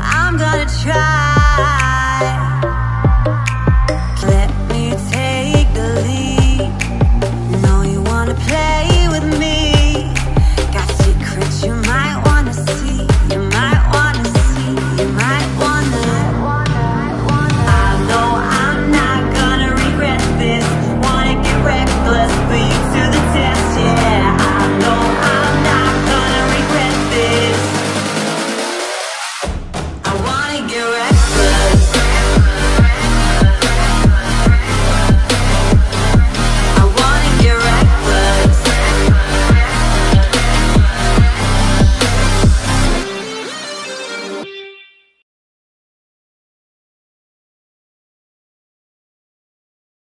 I'm gonna try.